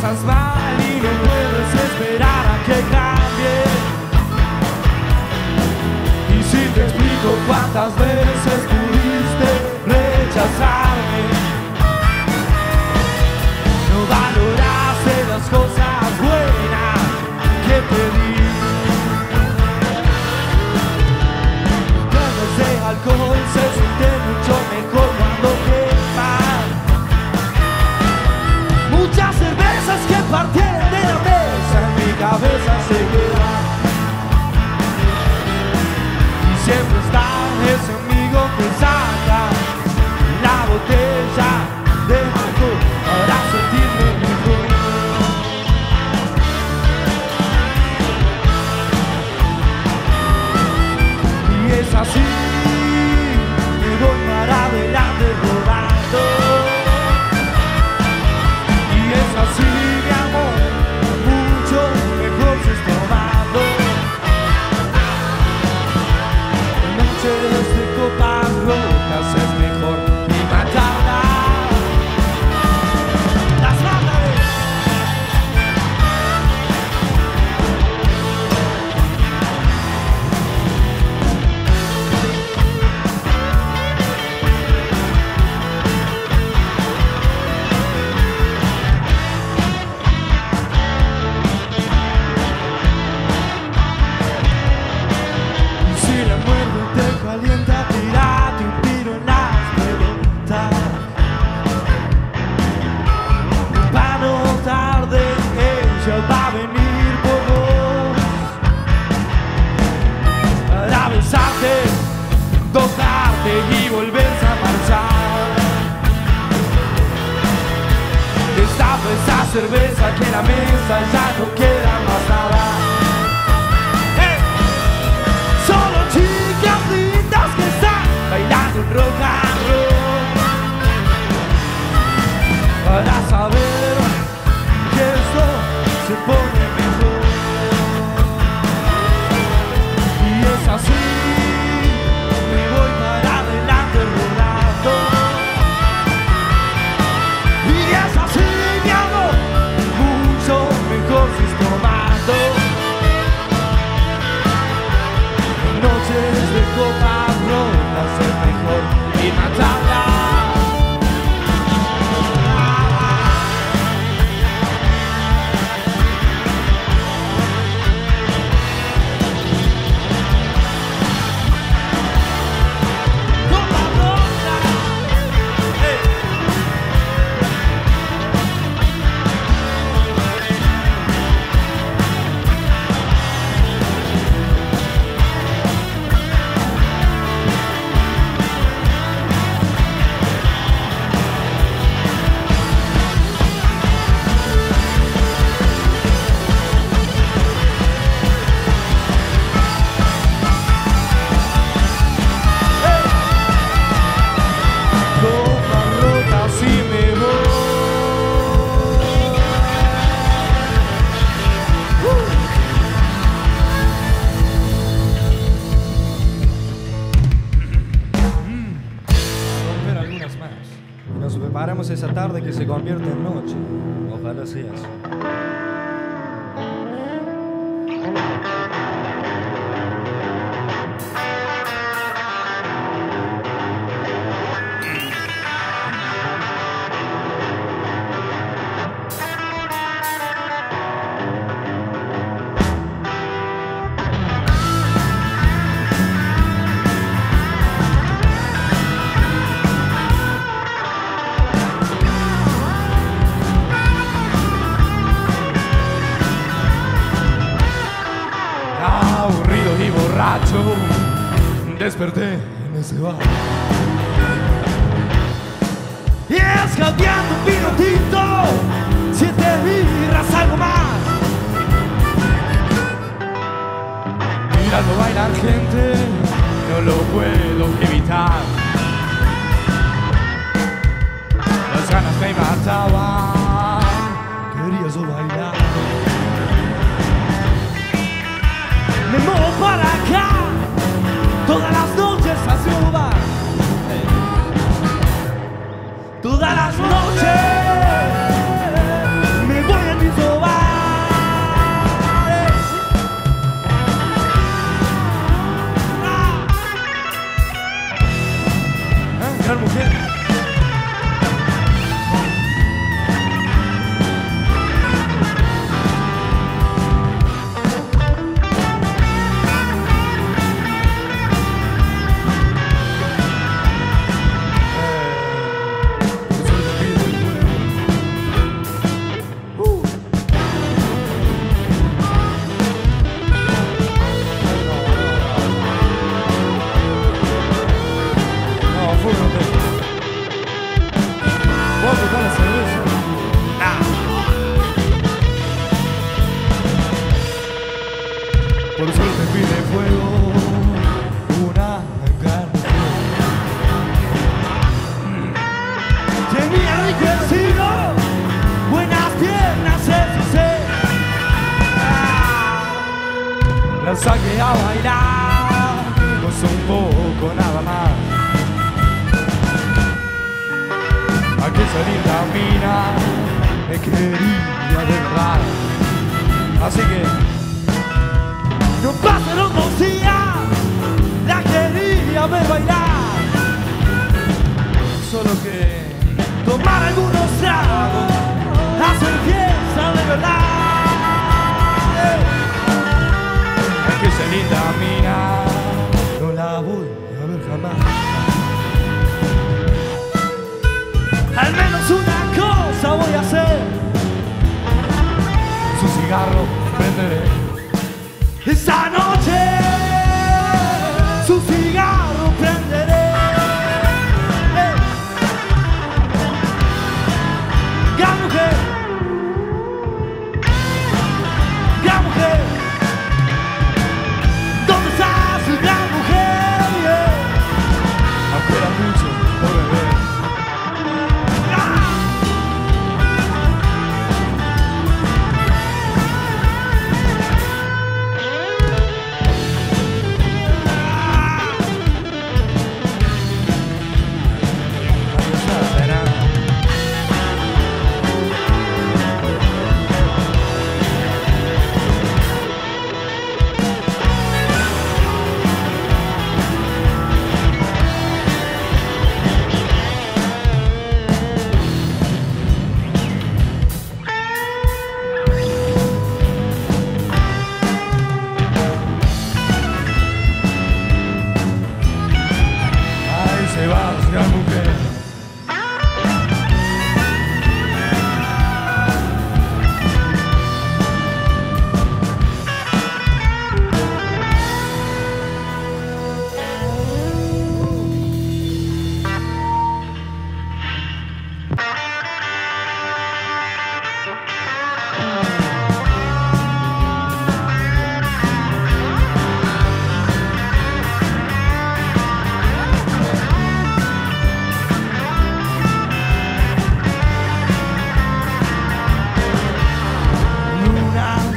piensas mal y no puedes esperar a que cambie. Y si te explico cuántas veces esa ceguera. Y siempre está ese amigo que saca la botella. cerveza que la mesa ya no queda más nada. Solo chicas lindas que están bailando un rock and. Para saber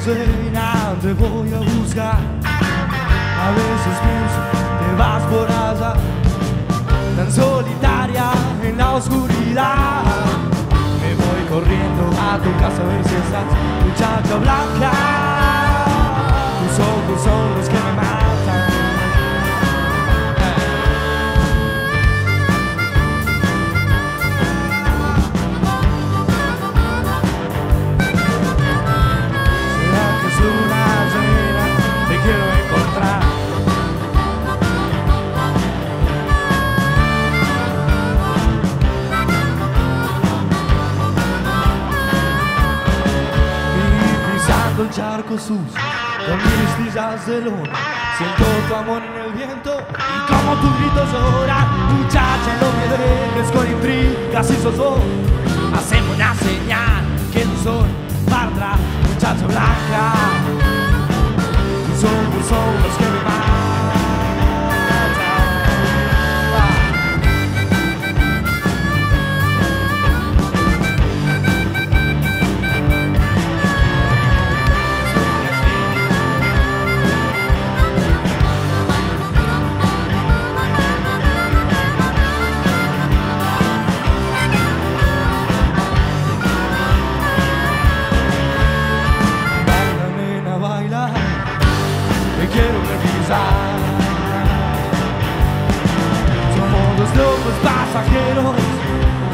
cena te voy a buscar. A veces pienso que vas por allá, tan solitaria en la oscuridad. Me voy corriendo a tu casa a ver si estás, muchacha blanca. Tus ojos son los que me matan. Charco sucio, con mis listillas de luna, siento tu amor en el viento y como tus gritos lloran. Muchacha, no me dejes con intrigas y zozobra. Hacemos una señal que no soy atrás, muchacha blanca. Tus ojos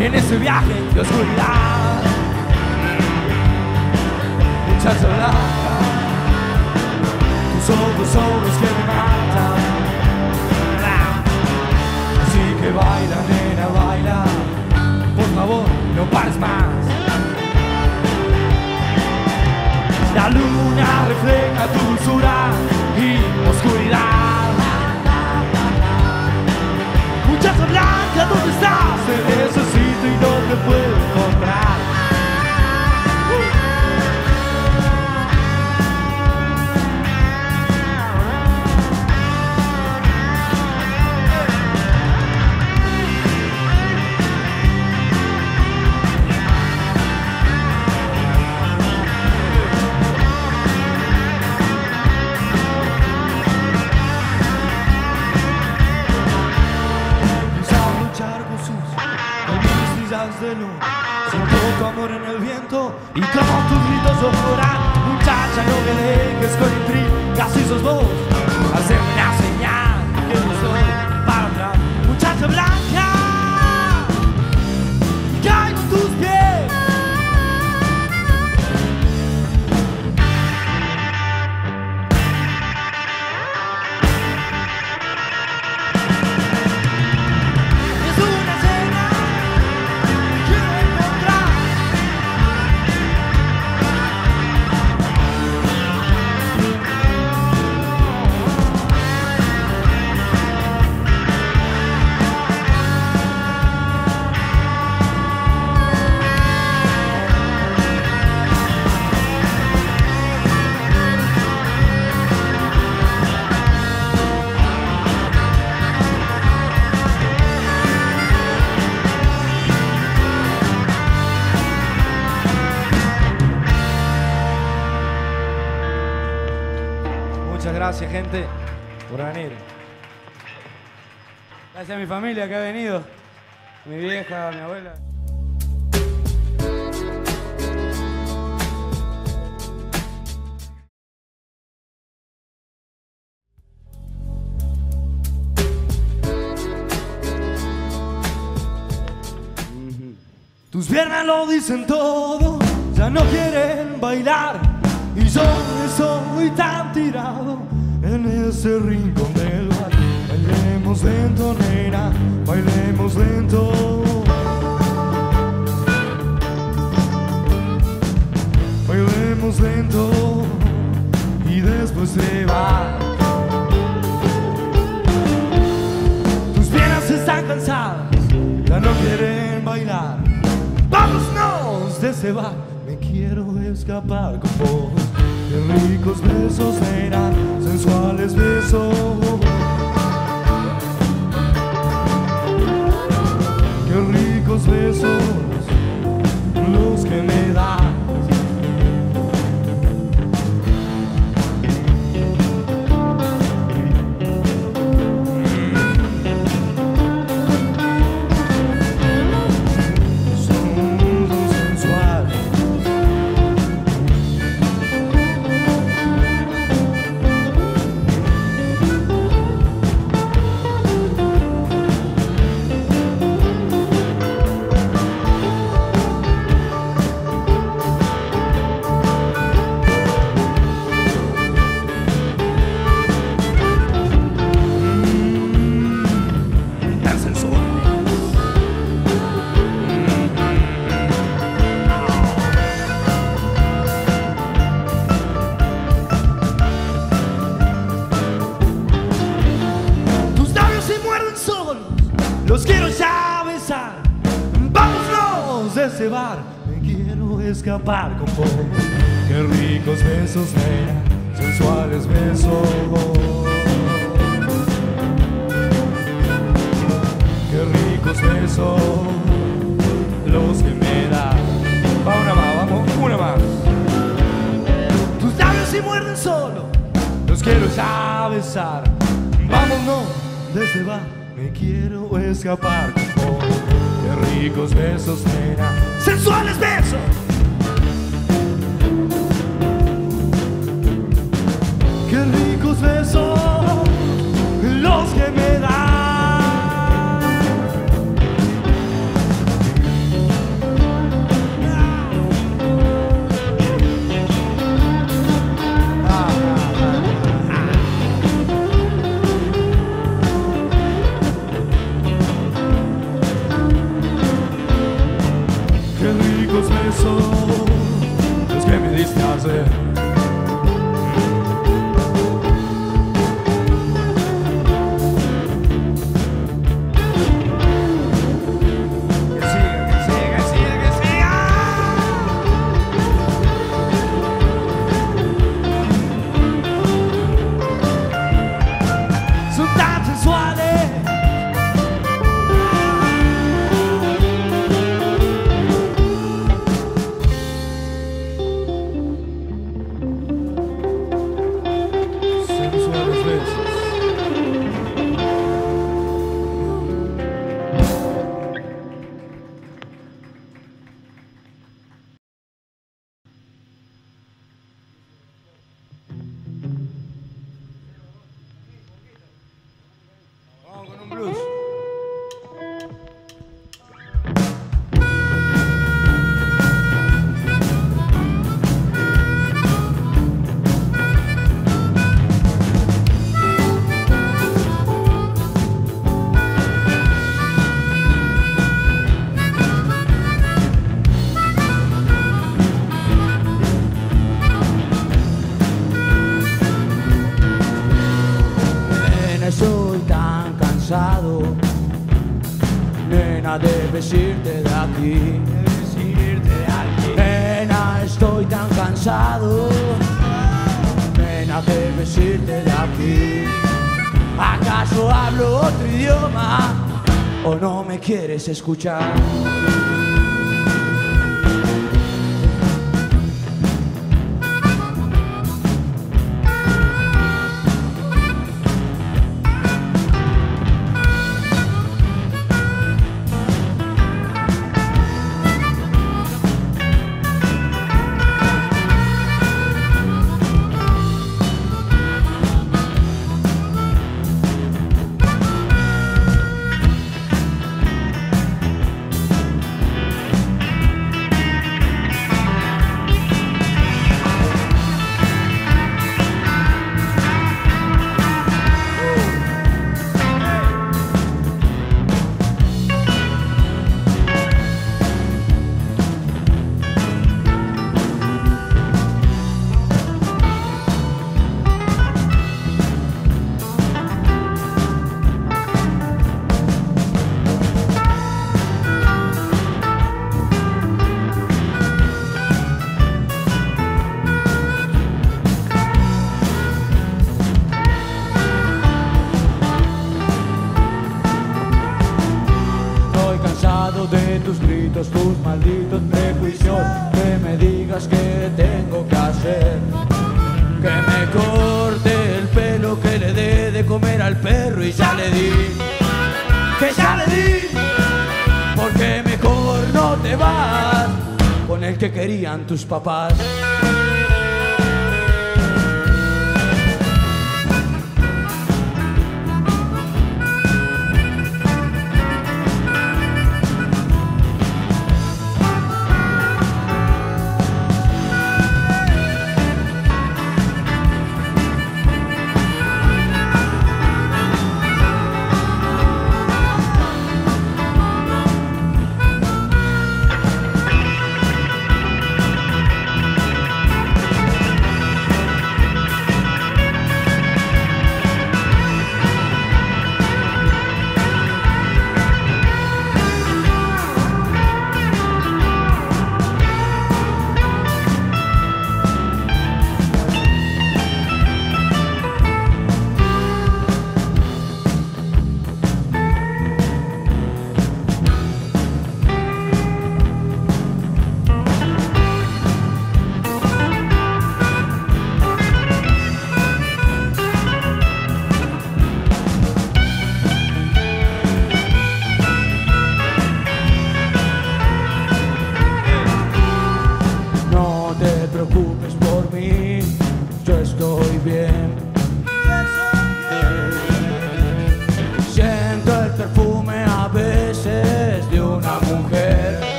en ese viaje de oscuridad. Muchacha blanca, tus ojos son los que me matan. Así que baila, nena, baila, por favor, no pares más. La luna refleja tu dulzura y oscuridad. Muchacha blanca, ¿dónde estás? Te necesito y no te puedo encontrar. A mi familia que ha venido. Mi vieja, mi abuela. Tus piernas lo dicen todo, ya no quieren bailar. Y yo estoy tan tirado en ese rincón del bar. Bailemos lento, nena, bailemos lento. Bailemos lento y después se va. Tus piernas están cansadas, ya no quieren bailar. Vámonos de ese bar, me quiero escapar con vos. Qué ricos besos serán, sensuales besos. Besos los que me soul. Just give me these times. o no me quieres escuchar. querían tus papás.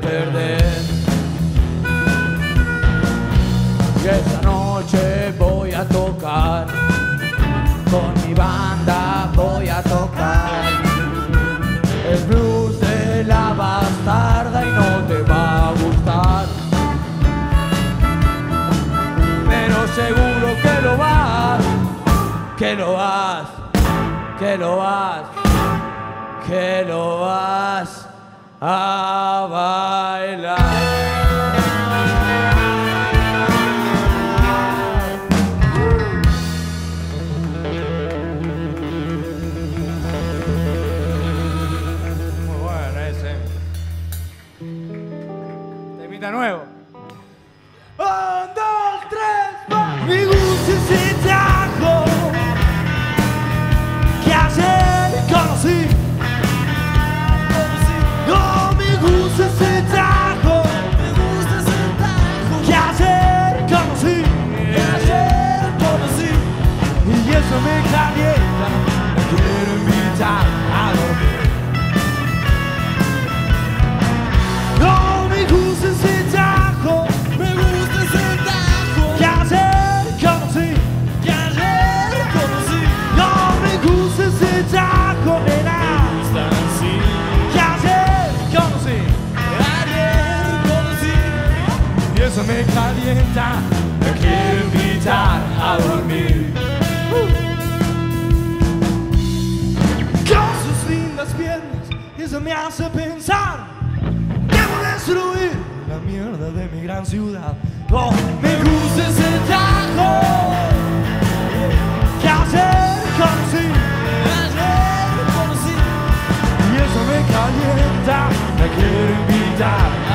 perder. Y esta noche voy a tocar, con mi banda voy a tocar. El blues de la bastarda y no te va a gustar. Pero seguro que lo vas, que lo vas, que lo vas, que lo vas. Ah, I. me calienta, me quiere invitar a dormir. Uh. Con sus lindas piernas, eso me hace pensar. Debo destruir la mierda de mi gran ciudad. Oh, me gusta ese trago. Que hacer con sí, hacer con. Y eso me calienta, me quiere invitar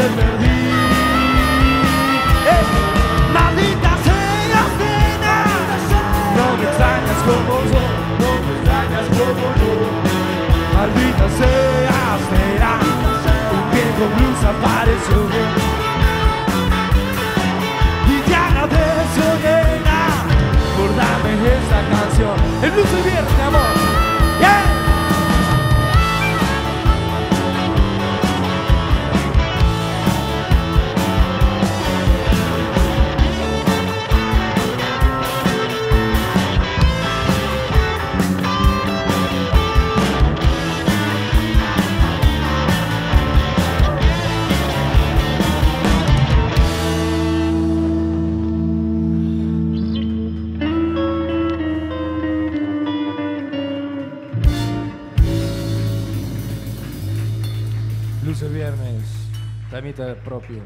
Eh, maldita sea cena. No me extrañas como yo, no me extrañas como yo. Maldita sea cena. Un pie con blues apareció. Y ya agradezco, nena, por darme esa canción. El blues y viernes, amor. proprio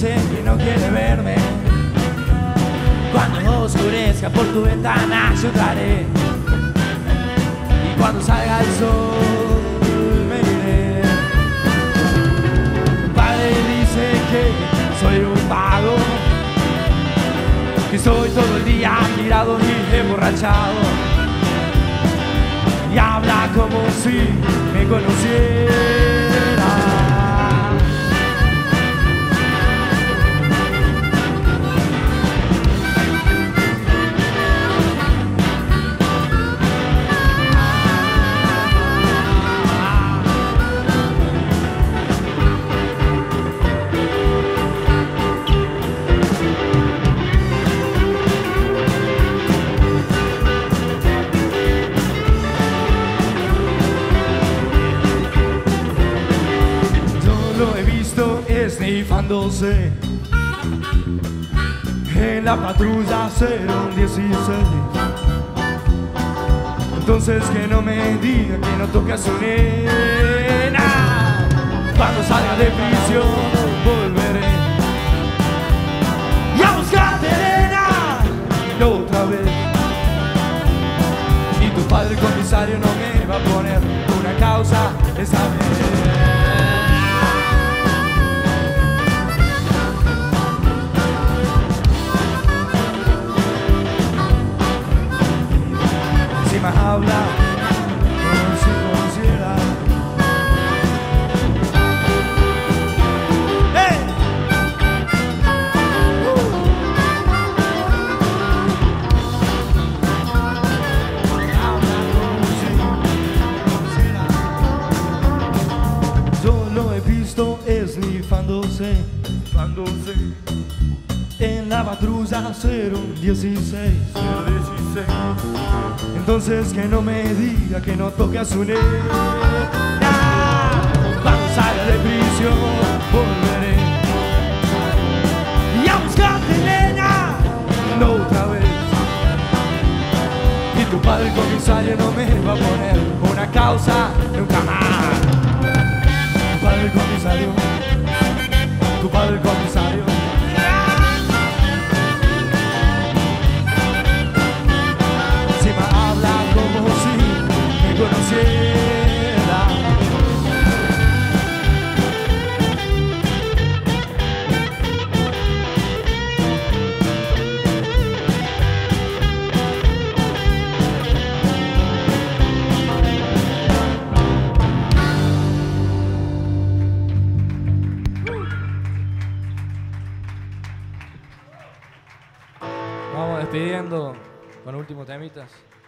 dice que no quiere verme, cuando oscurezca por tu ventana yo. Y cuando salga el sol me iré. Tu padre dice que soy un vago, que estoy todo el día tirado y emborrachado. Y habla como si me conociera. En la patrulla 016. Entonces que no me diga que no toque a su nena. Cuando salga de prisión volveré y a buscarte nena otra vez. Y tu padre comisario no me va a poner una causa esta vez. Encima habla patrulla 016. 016. Entonces que no me diga que no toque a su nena. Salga de prisión volveré y a buscarte nena, no otra vez. Y tu padre comisario no me va a poner una causa nunca más. Tu padre comisario, tu padre comisario. Con últimos temitas.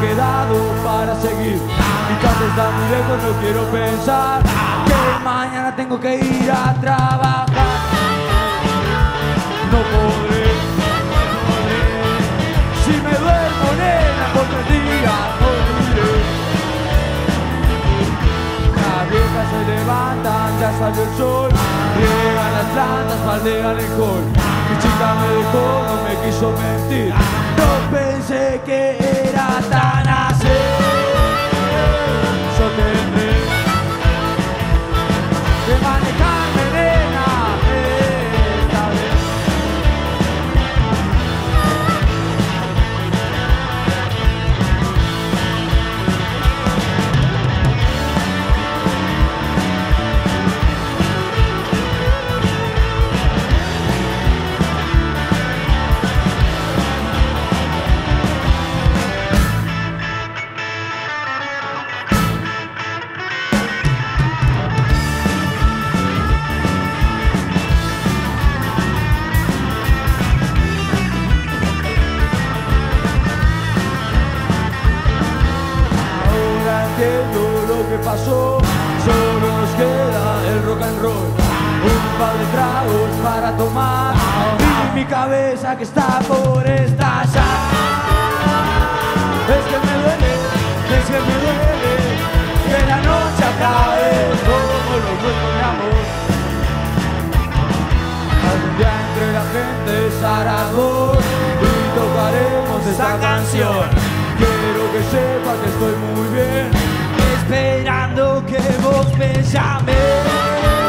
Quedado para seguir. Mi casa está muy lejos, no quiero pensar Que mañana tengo que ir a trabajar. No podré, no podré. Si me duermo nena por tres días moriré Las viejas se levantan, ya salió el sol. Riegan las plantas, faldean el col. Mi chica me dejó, no me quiso mentir. No pensé que era tan así. Yo tendré lo que pasó. Solo nos queda el rock and roll, un par de tragos para tomar y mi cabeza que está por estallar. Es que me duele, es que me duele que la noche acabe como lo soñamos. Algún día entre la gente estará y tocaremos esta canción. Quiero que sepa que estoy muy bien, esperando que vos me llames.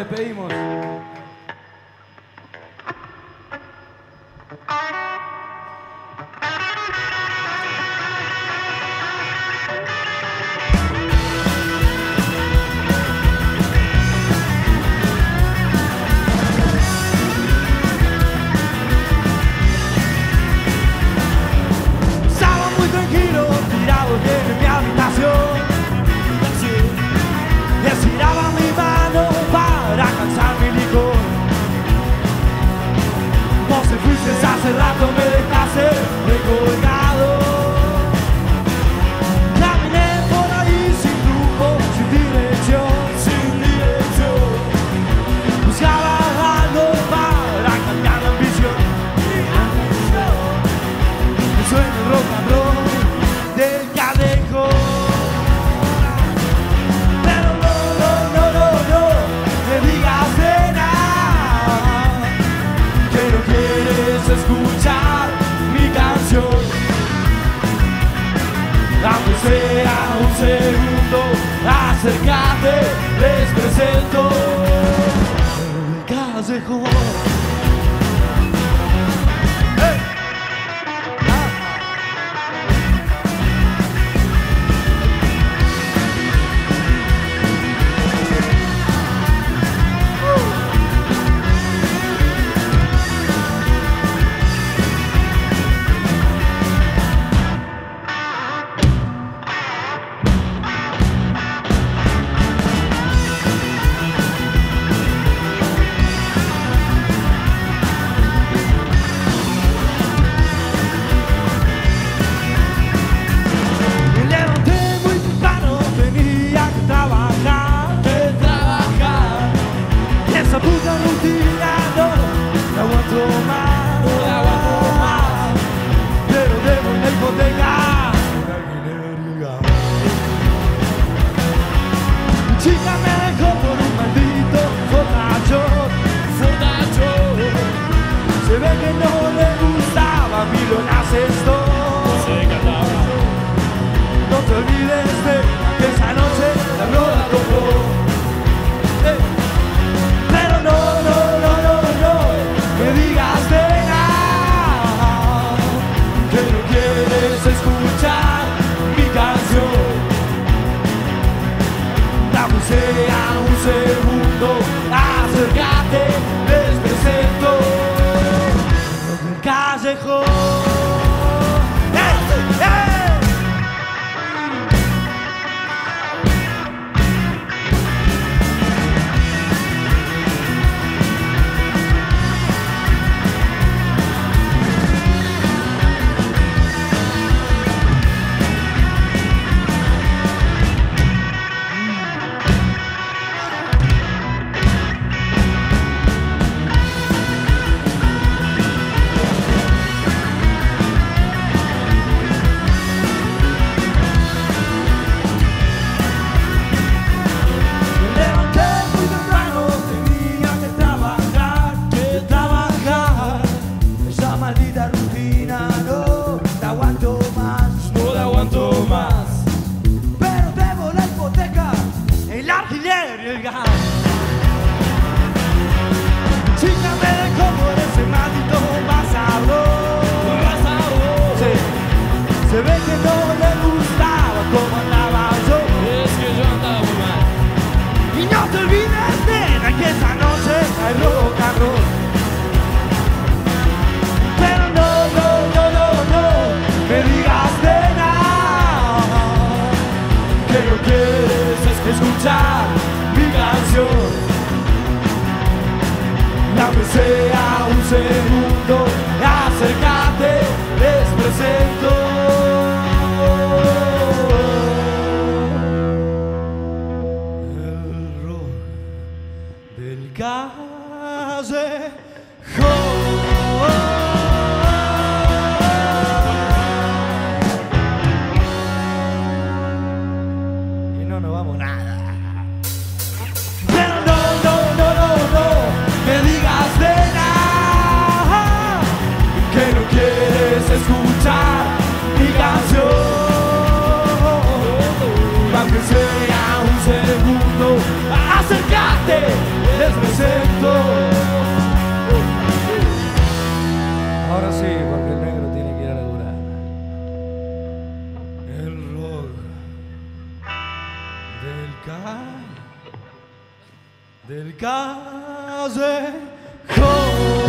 le Peimo. Sea del ca del callejón.